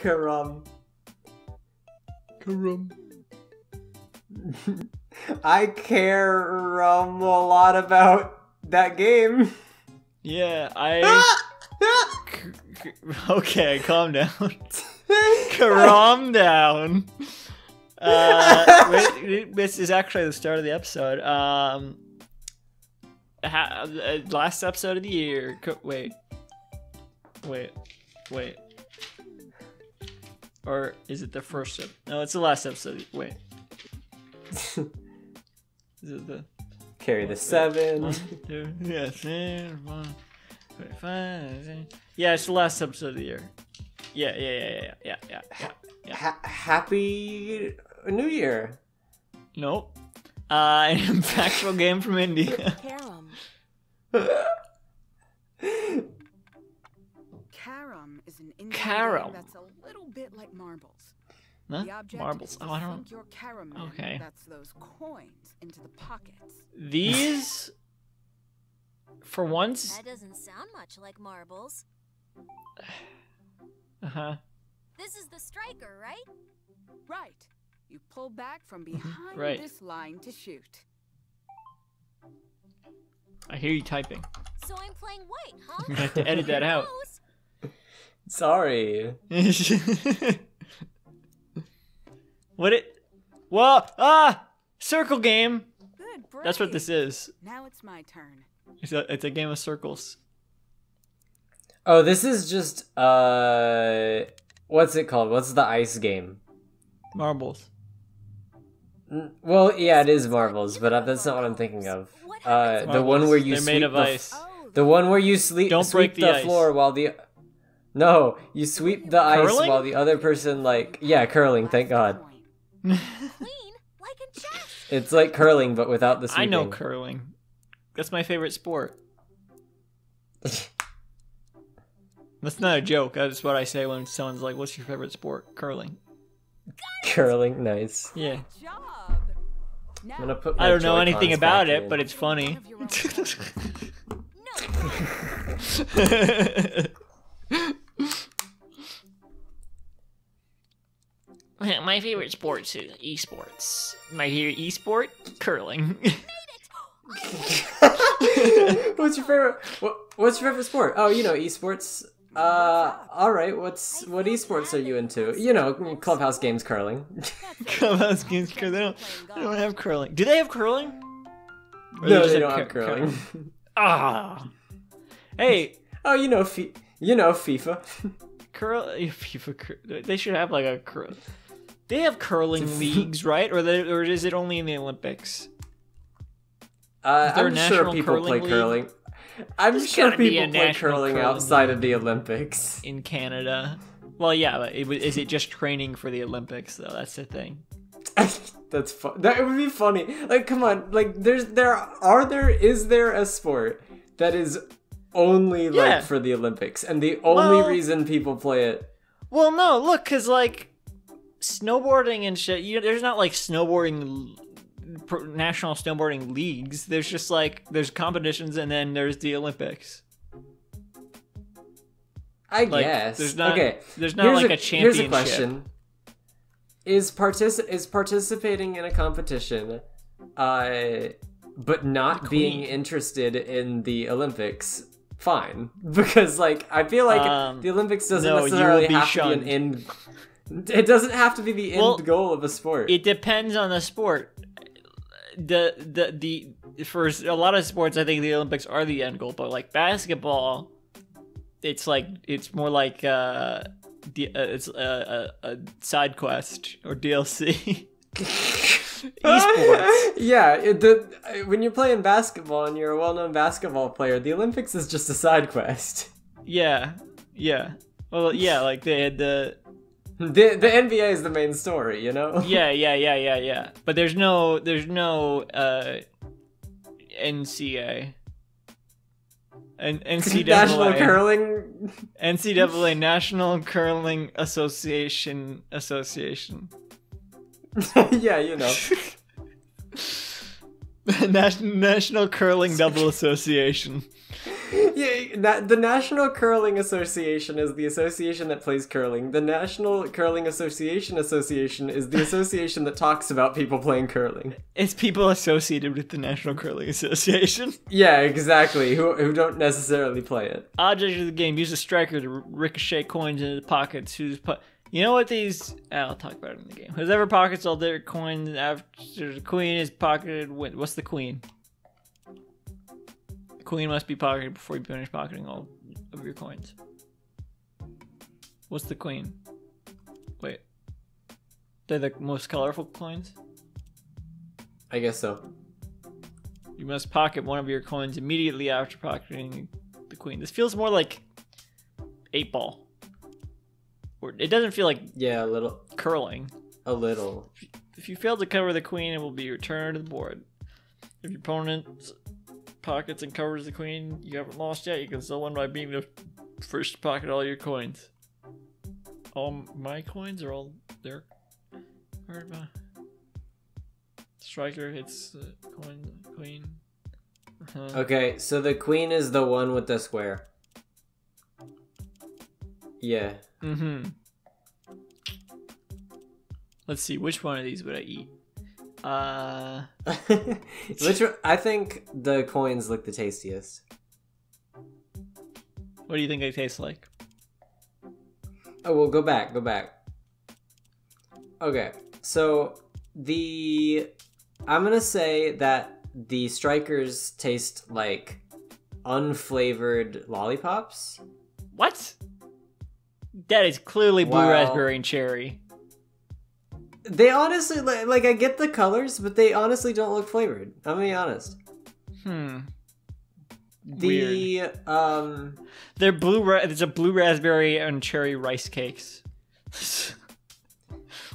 Carrom. Carrom. I care um, a lot about that game. Yeah, I. okay, calm down. calm down. Uh, this is actually the start of the episode. Um, uh, last episode of the year. Wait, wait, wait. Or is it the first? ep- No, it's the last episode. Wait, is it the? Carry the seven. One, two, yeah, three, one, three, five, six. Yeah, it's the last episode of the year. Yeah, yeah, yeah, yeah, yeah, yeah, yeah. yeah. Ha- happy New Year. Nope. Uh, an impactful game from India. an Indian Carrom. that's a little bit like marbles. Huh? The object Marbles. Oh, I don't. sink your carom Okay. that's those coins into the pockets. These, for once, That doesn't sound much like marbles. uh huh. This is the striker, right? Right. You pull back from behind Right. this line to shoot. I hear you typing. So I'm playing white, huh? You have to edit that out. Close. Sorry. what it? Whoa! Ah! Circle game. Good That's what this is. Now it's my turn. It's a, it's a game of circles. Oh, this is just uh, what's it called? What's the ice game? Marbles. Well, yeah, it is marbles, but uh, that's not what I'm thinking of. Uh, the one where you They're sweep made of the ice. Oh, The one where you sleep, Don't sweep break the the, ice. floor while the no, you sweep the ice Curling? while the other person like yeah, curling. Thank God, Clean, like in chess. it's like curling but without the I know curling. That's my favorite sport. That's not a joke. That's what I say when someone's like, "What's your favorite sport?" Curling. curling, nice. Yeah. Good job. Now, I'm gonna put. I don't know anything about it, in. but it's funny. My favorite sports is esports. My favorite esport, curling. what's your favorite? What, what's your favorite sport? Oh, you know, esports. Uh, all right. What's what esports are you into? You know, clubhouse games, curling. Clubhouse games, cur- they don't, they don't have curling. Do they have curling? Or no, just they don't have cur- curling. Ah. Hey, oh, you know, fi- you know, FIFA. curl. FIFA. cur- They should have like a curl. They have curling leagues, right? Or they, or is it only in the Olympics? Uh, Is there a I'm sure people play curling league? curling. I'm There's sure gotta be a people play curling curling outside of the Olympics. in Canada. Well, yeah, but it, is it just training for the Olympics though? That's the thing. That's fun. That would be funny. Like, come on. Like, there's there are there is there a sport that is only Yeah. like for the Olympics, and the only Well- reason people play it. Well, no, look, cause like snowboarding and shit. You know, there's not like snowboarding national snowboarding leagues. There's just like there's competitions and then there's the Olympics. I Like, guess. there's not- okay. there's not, here's like, a Here's championship. a question: Is partic- is participating in a competition, uh, but not being interested in the Olympics? Fine, because like I feel like Um, the Olympics doesn't no, necessarily have shunned. to be an end. It doesn't have to be the end Well, goal of a sport. It depends on the sport. The the the for a lot of sports, I think the Olympics are the end goal. But like basketball, it's like it's more like uh, the, uh it's a, a, a side quest or DLC. Esports. yeah, it, the, when you're playing basketball and you're a well-known basketball player, the Olympics is just a side quest. Yeah, yeah. Well, yeah, like they had the The the NBA is the main story, you know. yeah, yeah, yeah, yeah, yeah. But there's no there's no uh NCA. N- NCAA. National curling. NCAA National Curling Association Association. yeah, you know. National National Curling Double Association. Yeah, na- the National Curling Association is the association that plays curling. The National Curling Association Association is the association that talks about people playing curling. It's people associated with the National Curling Association. Yeah, exactly. Who who don't necessarily play it. Object of the game: use a striker to ricochet coins into the pockets. Who's put? You know what these? Ah, I'll talk about it in the game. Whoever ever pockets all their coins after the queen is pocketed. Win. What's the queen? The queen must be pocketed before you finish pocketing all of your coins. What's the queen? Wait. They're the most colorful coins. I guess so. You must pocket one of your coins immediately after pocketing the queen. This feels more like eight ball. Or it doesn't feel like Yeah, a little, curling. a little. If you fail to cover the queen, it will be returned to the board. If your opponent pockets and covers the queen, you haven't lost yet. You can still win by being the first to pocket all your coins. All my coins are all there. or my striker hits the coin queen. Uh-huh. Okay, so the queen is the one with the square. Yeah. Mm-hmm. Let's see, which one of these would I eat? Uh, Which one- I think the coins look the tastiest. what do you think they taste like? Oh, well, go back, go back. Okay, so the I'm gonna say that the strikers taste like unflavored lollipops. What? That is clearly blue Wow. raspberry and cherry. They honestly like, like I get the colors, but they honestly don't look flavored. I'm gonna be honest. Hmm. The um They're blue. Ra- there's a blue raspberry and cherry rice cakes.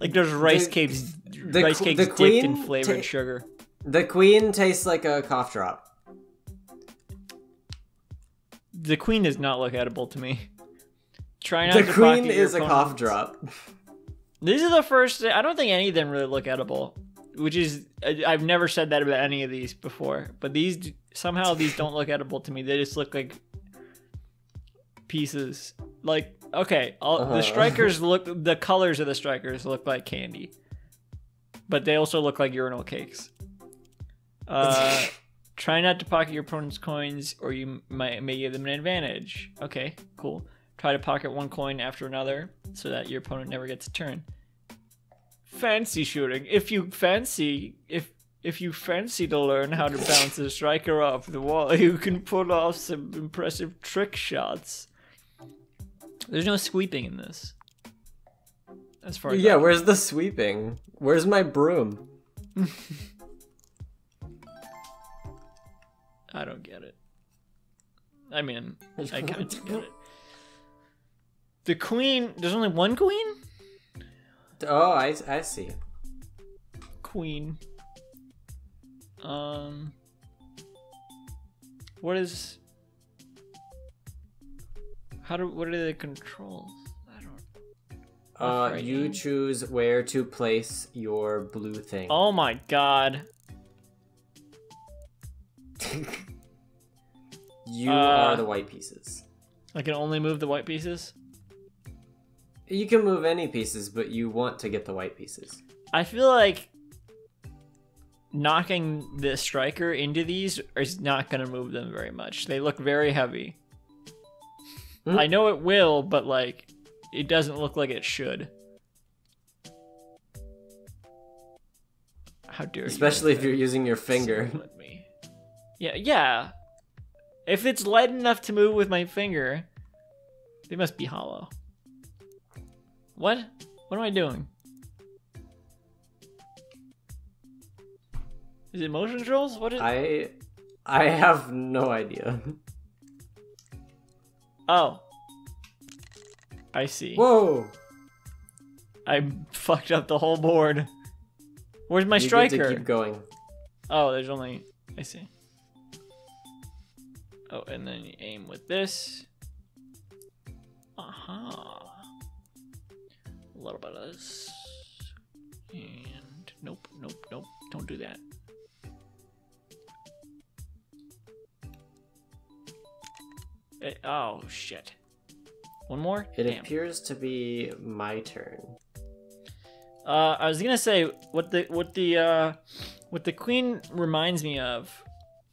like there's rice The- cakes, the rice cakes the dipped in queen flavored sugar. the queen tastes like a cough drop. The queen does not look edible to me. Try not The to queen is a cough drop. These are the first. I don't think any of them really look edible, which is I've never said that about any of these before. But these somehow these don't look edible to me. They just look like pieces. Like okay, all, Uh-huh. the strikers look. The colors of the strikers look like candy, but they also look like urinal cakes. Uh, try not to pocket your opponent's coins, or you might may give them an advantage. Okay, cool. Try to pocket one coin after another, so that your opponent never gets a turn. Fancy shooting. If you fancy, if if you fancy to learn how to bounce a striker off the wall, you can pull off some impressive trick shots. There's no sweeping in this. As far as yeah, where's the sweeping? Where's my broom? I don't get it. I mean, I kind of get it. The queen. There's only one queen. Oh, I I see. Queen. Um. What is? How do? What are the controls? I don't. Uh, you choose where to place your blue thing. Oh my god. you uh, are the white pieces. I can only move the white pieces. You can move any pieces, but you want to get the white pieces. I feel like knocking the striker into these is not going to move them very much. They look very heavy. Hmm. I know it will, but like it doesn't look like it should. How dare you? Especially if you're using your finger. Me. Yeah, yeah. If it's light enough to move with my finger, they must be hollow. What? What am I doing? Is it motion controls? What is? I I have no idea. Oh. I see. Whoa! I fucked up the whole board. Where's my You striker? to keep going. Oh, there's only. I see. Oh, and then you aim with this. Aha. A little bit of this. And nope, nope, nope. Don't do that. Eh, oh shit. One more. It Damn. appears to be my turn. Uh, I was gonna say what the what the uh, what the queen reminds me of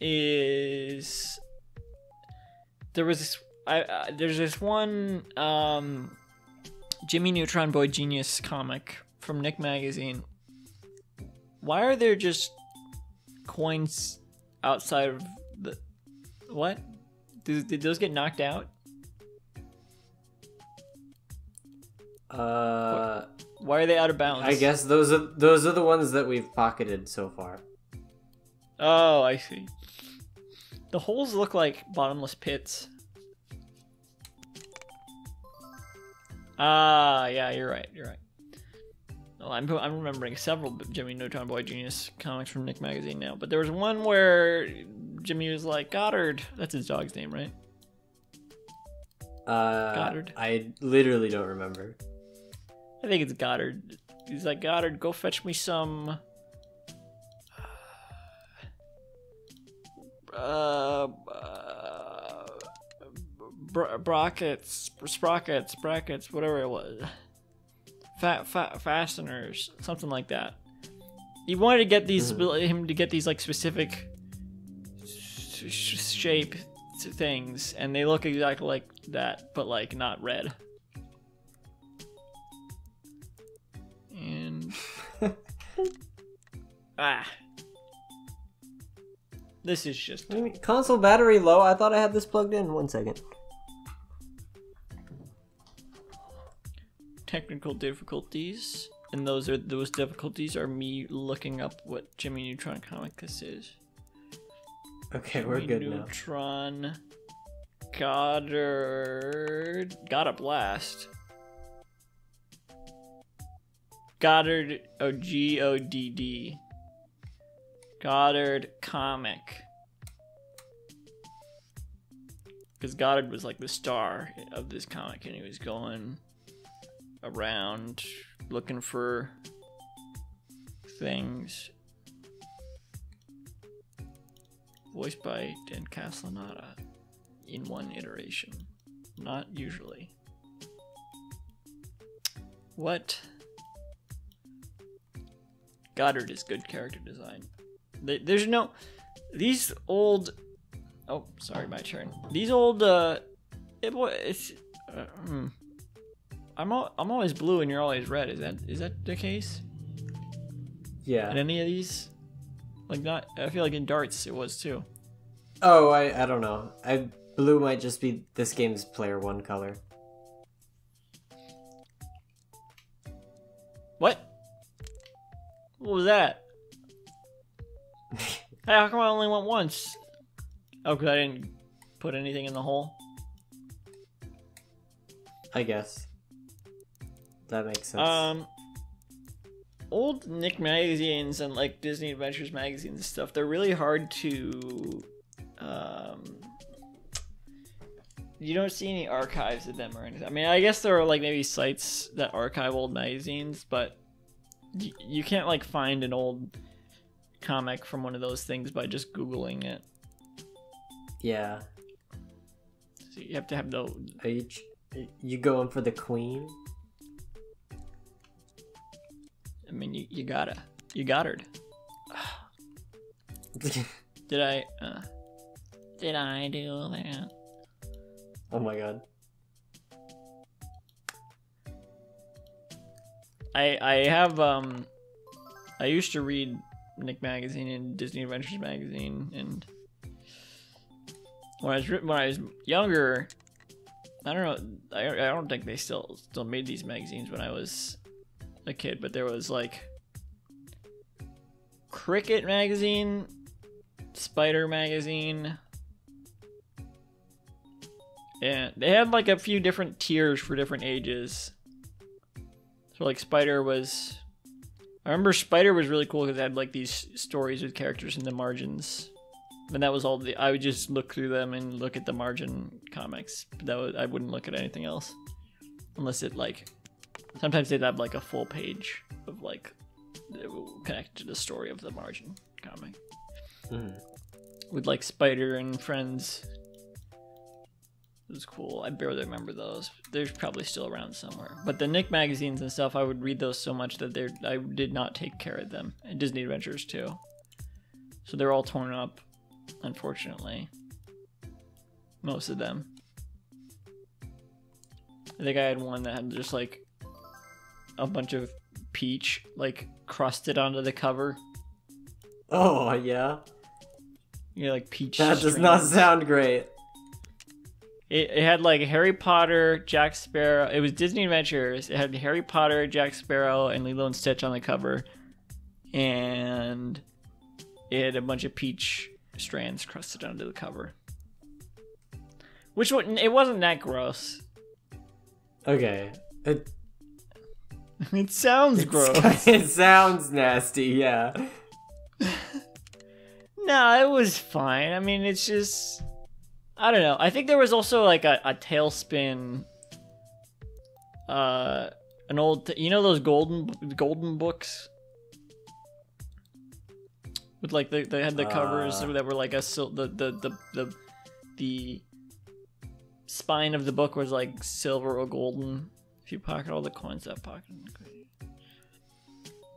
is there was this I uh, there's this one um, Jimmy Neutron Boy Genius comic from Nick Magazine. Why are there just coins outside of the what? Did, did those get knocked out? Uh, Why are they out of bounds? I guess those are those are the ones that we've pocketed so far. Oh, I see. The holes look like bottomless pits. Ah, yeah, you're right. You're right. Oh, I'm I'm remembering several Jimmy Neutron Boy Genius comics from Nick Magazine now, but there was one where Jimmy was like Goddard. That's his dog's name, right? Uh, Goddard. I literally don't remember. I think it's Goddard. He's like Goddard, go fetch me some. Uh, br- brackets, sprockets, brackets, whatever it was. Fat, fat fasteners, something like that. He wanted to get these him to get these like specific sh- sh- shape things, and they look exactly like that, but like not red. And ah, this is just Console battery low. I thought I had this plugged in. One second. Technical difficulties, and those are those difficulties are me looking up what Jimmy Neutron comic this is. Okay, we're Jimmy good now. Neutron, Goddard, got a blast. Goddard, oh G O D D. Goddard comic. Because Goddard was like the star of this comic, and he was going around looking for things. Voiced by Dan Castellaneta in one iteration. Not usually. What? Goddard is good character design. There's no. These old. Oh, sorry, my turn. These old. uh it, it's. Uh, hmm. I'm al- I'm always blue and you're always red. Is that is that the case? Yeah. In any of these? Like not. I feel like in darts it was too. Oh, I I don't know. I blue might just be this game's player one color. What? What was that? hey, how come I only went once? Oh, because I didn't put anything in the hole. I guess. That makes sense. Um, old Nick magazines and like Disney Adventures magazines and stuff, they're really hard to. Um, you don't see any archives of them or anything. I mean, I guess there are like maybe sites that archive old magazines, but y- you can't like find an old comic from one of those things by just googling it. yeah. So you have to have the Are you ch- you going for the queen? I mean, you, you gotta. You got her. Did I? Uh, did I do that? oh my god. I I have um. I used to read Nick magazine and Disney Adventures magazine, and when I was when I was younger, I don't know. I, I don't think they still still made these magazines when I was a kid, but there was like Cricket magazine, Spider magazine. And they had like a few different tiers for different ages. So like Spider was I remember Spider was really cool because it had like these stories with characters in the margins. And that was all the I would just look through them and look at the margin comics. But that was I wouldn't look at anything else. Unless it like sometimes they'd have like a full page of like connected to the story of the margin comic. Mm. With like Spider and friends It was cool. I barely remember those. They're probably still around somewhere. But the Nick magazines and stuff, I would read those so much that they I did not take care of them. And Disney Adventures too. So they're all torn up, unfortunately. Most of them. I think I had one that had just like a bunch of peach like crusted onto the cover. Oh yeah, You know, like peach. that does not sound great. It, it had like Harry Potter, Jack Sparrow. It was Disney Adventures. It had Harry Potter, Jack Sparrow, and Lilo and Stitch on the cover, and it had a bunch of peach strands crusted onto the cover. Which one? It wasn't that gross. Okay, it, It sounds gross. it sounds nasty. Yeah. No, it was fine. I mean, it's just I don't know. I think there was also like a, a TaleSpin uh an old you know those golden golden books with like the they had the covers Uh. that were like a sil- the, the the the the spine of the book was like silver or golden. If you pocket all the coins, that pocket.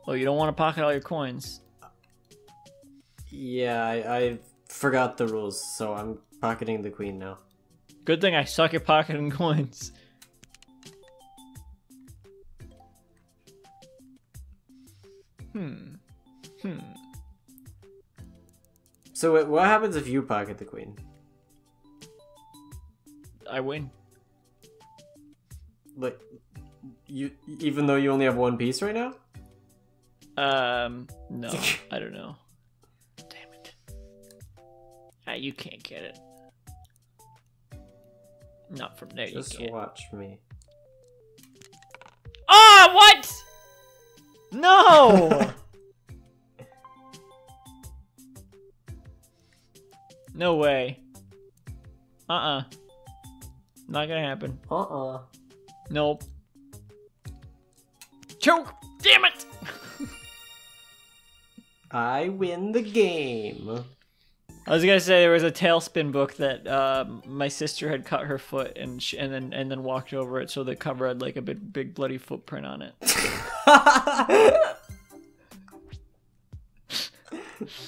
Oh, you don't want to pocket all your coins. Yeah, I, I forgot the rules, so I'm pocketing the queen now. Good thing I suck at pocketing coins. Hmm. Hmm. So wait, what happens if you pocket the queen? I win. Like, you even though you only have one piece right now? Um, no, I don't know. Damn it. Ah, you can't get it. Not from there, Just watch me. Ah, what? No! no way. Uh-uh. Not gonna happen. Uh-uh. Nope. Choke! Damn it! I win the game. I was gonna say there was a TaleSpin book that um, my sister had cut her foot and sh- and then and then walked over it so the cover had like a big big bloody footprint on it.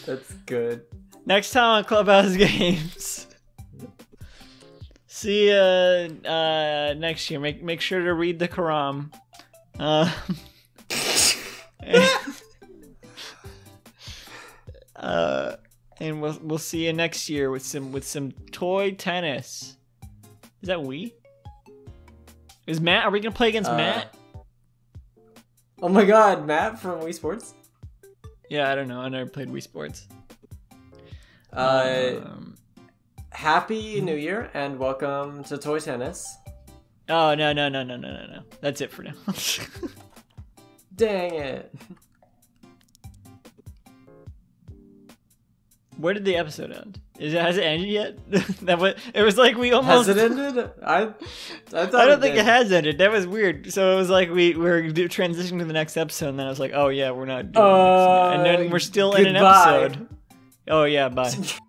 That's good. Next time on Clubhouse Games. See ya uh, next year. Make make sure to read the Quran. Uh, uh, and we'll we'll see you next year with some with some toy tennis. Is that we? Is Matt? Are we gonna play against Uh, Matt? Oh my god, Matt from Wii Sports? Yeah, I don't know. I never played Wii Sports. Uh, Um, happy New Year and welcome to Toy Tennis. Oh no no no no no no no. That's it for now. Dang it. Where did the episode end? Is it has it ended yet? that was it was like we almost Has it ended? I I thought I don't think did. it has ended. That was weird. So it was like we we're transitioning to the next episode, and then I was like, oh yeah, we're not doing Uh, next, and then we're still in an episode. Oh yeah, bye.